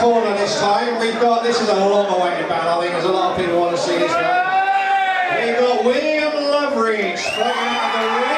corner this time, we've got, this is a long-awaited band, I think there's a lot of people want to see this one. We've got William Loveridge floating out of the red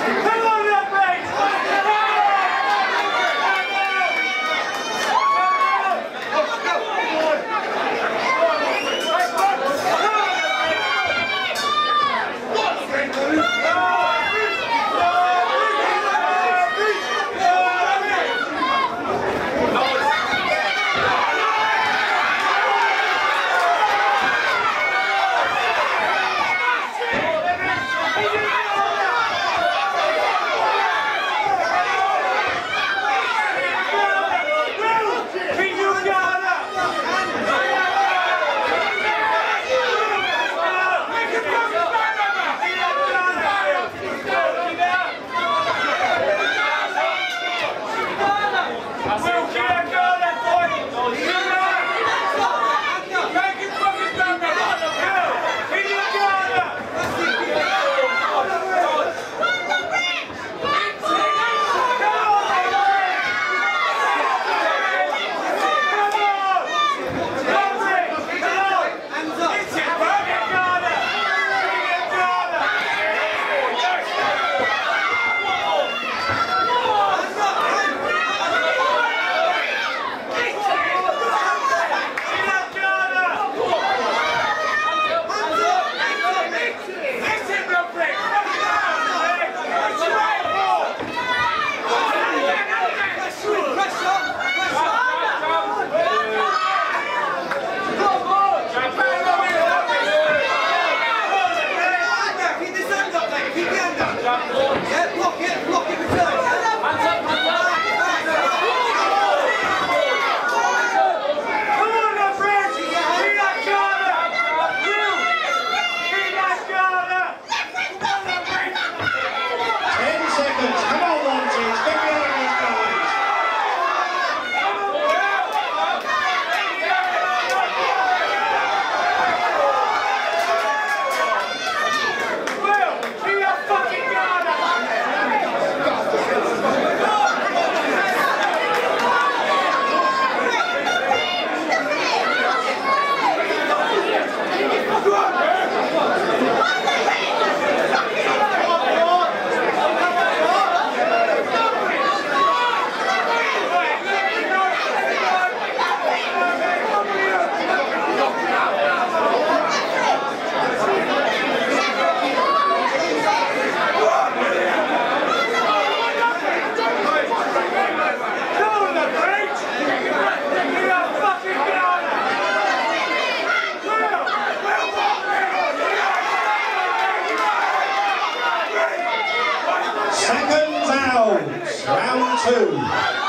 Ten seconds. Come on, Lonzies. Get behind these guys. Will, be a fucking guard! seconds out. Round two.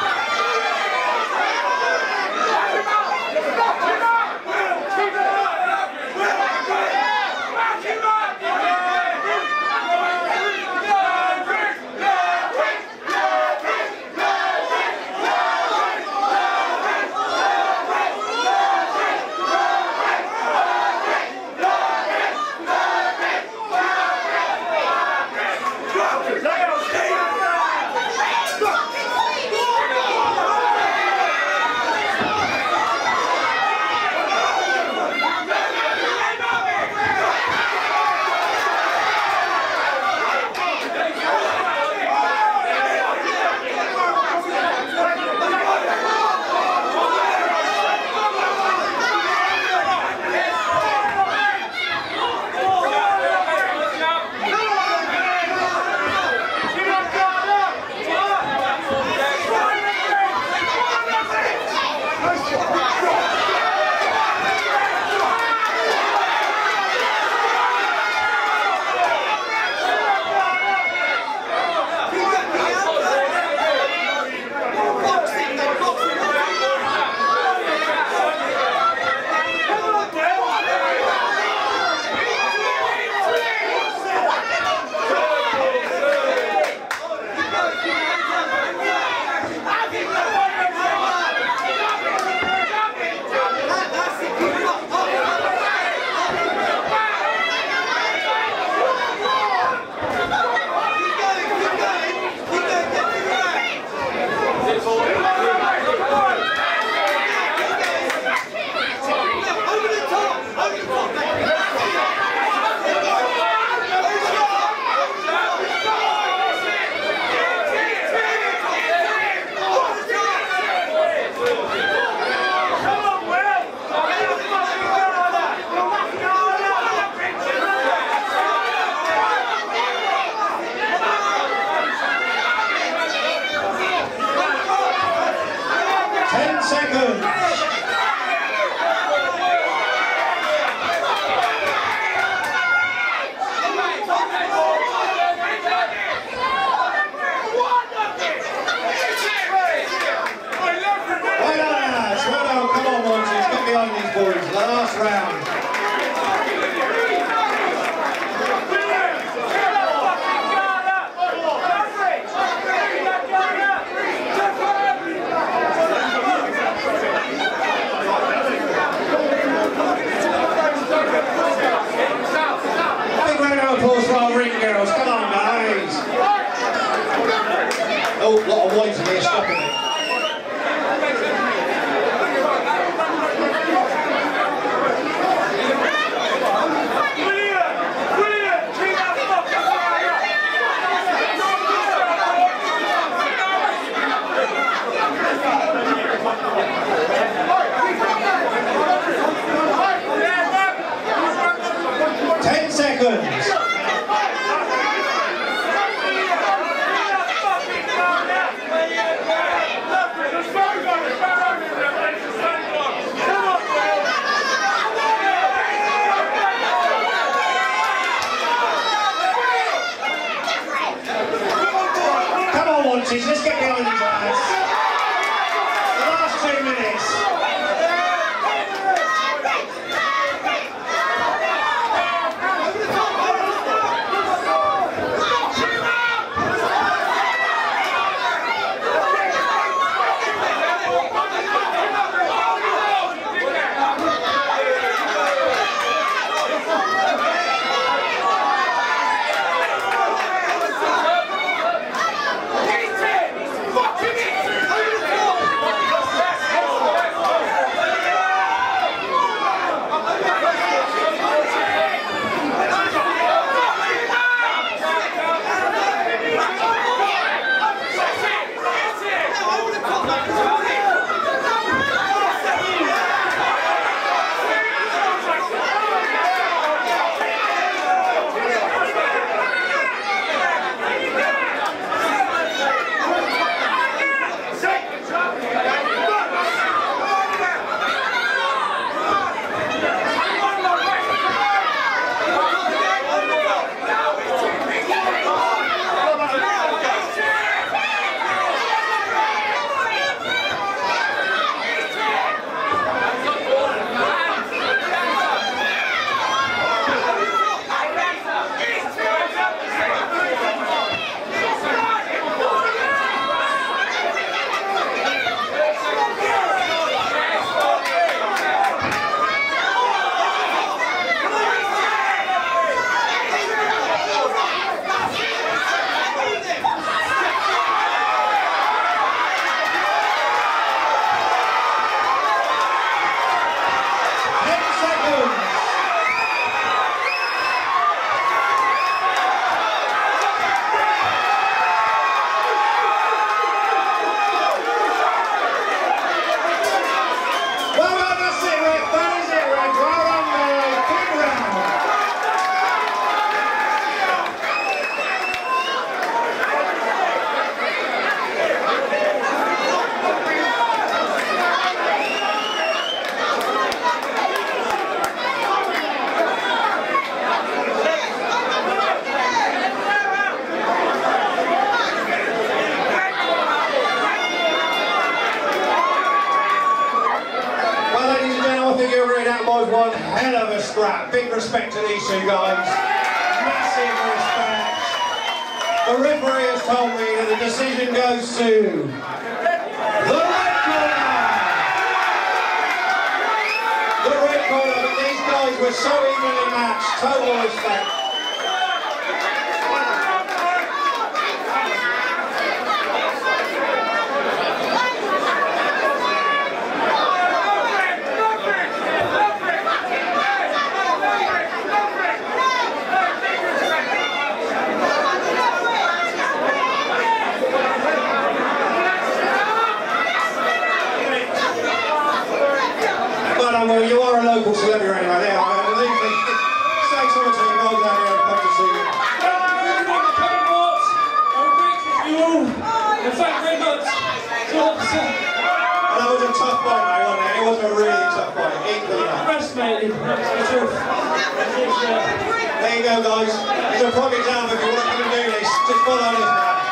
chegando. Scrap. Big respect to these two guys. Massive respect. The referee has told me that the decision goes to the red corner. The red corner, but these guys were so evenly matched. Total respect. Are a local celebrity anyway. There, I mean, leave me. Say something to you guys out here and come to see you. everyone that came and watched. I'm grateful for you all. And thank you very much. And that was a tough fight, mate, wasn't it? It was a really tough fight. Equally enough. fascinating. That's the truth. There you go, guys. It's a prime example if you want to come and do this. Just follow this now.